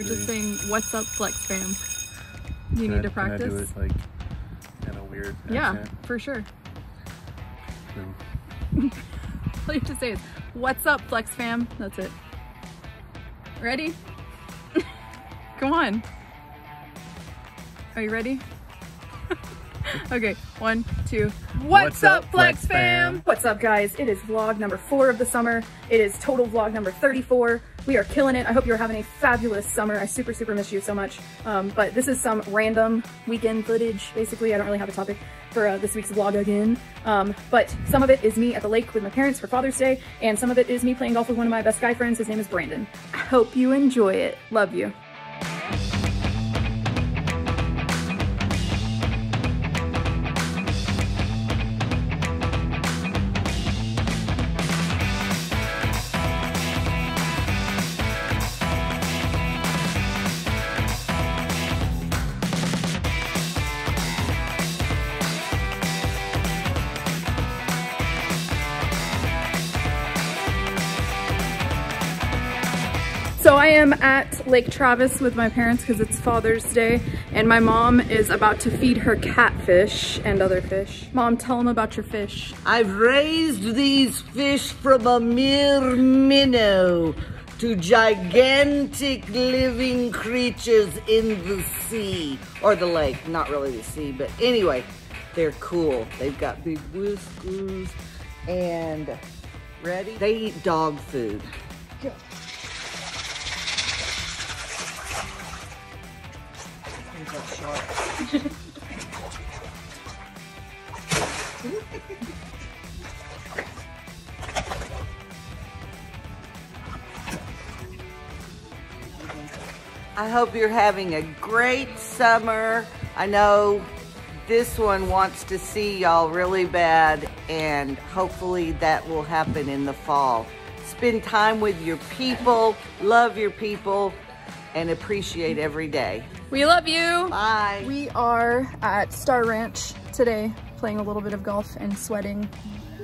We're just saying, what's up, Pflex fam? You Can need I- to practice? Can I do it like in a weird yeah, for sure. No. All you have to say is, what's up, Pflex fam? That's it. Ready? Come on. Are you ready? okay, one, two. What's, up, Pflex fam? What's up, guys? It is vlog number four of the summer. It is total vlog number 34. We are killing it. I hope you're having a fabulous summer. I super, super miss you so much. Um, but this is some random weekend footage. Basically, I don't really have a topic for uh, this week's vlog again. Um, but some of it is me at the lake with my parents for Father's Day, and some of it is me playing golf with one of my best guy friends. His name is Brandon. I hope you enjoy it. Love you. So I am at Lake Travis with my parents because it's Father's Day and my mom is about to feed her catfish and other fish. Mom, tell them about your fish. I've raised these fish from a mere minnow to gigantic living creatures in the sea, or the lake, not really the sea, but anyway, they're cool. They've got big whiskers and ready? They eat dog food. I hope you're having a great summer. I know this one wants to see y'all really bad, and hopefully that will happen in the fall. Spend time with your people, love your people, and appreciate every day. We love you. Bye. We are at Star Ranch today playing a little bit of golf and sweating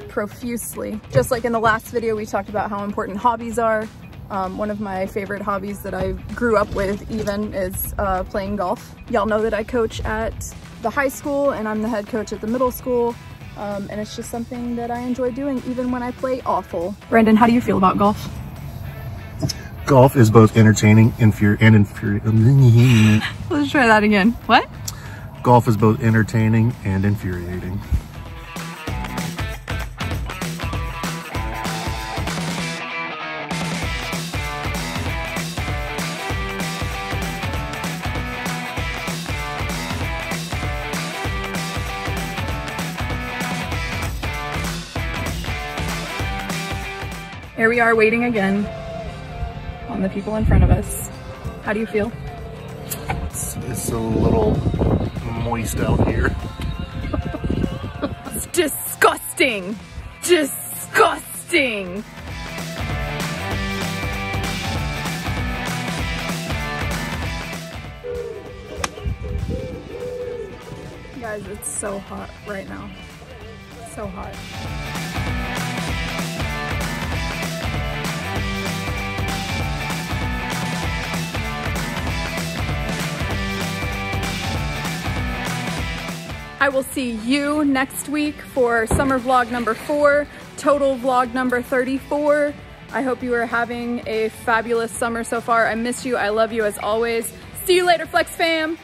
profusely. Just like in the last video, we talked about how important hobbies are. Um, one of my favorite hobbies that I grew up with even is uh, playing golf. Y'all know that I coach at the high school and I'm the head coach at the middle school. Um, and it's just something that I enjoy doing even when I play awful. Brandon, how do you feel about golf? Golf is both entertaining infuri- and infuriating. Let's try that again. What? Golf is both entertaining and infuriating. Here we are waiting again on the people in front of us. How do you feel? It's, it's a little moist out here. It's disgusting! Disgusting! Guys, it's so hot right now. So hot. I will see you next week for summer vlog number four, total vlog number 34. I hope you are having a fabulous summer so far. I miss you. I love you as always. See you later, Pflex fam.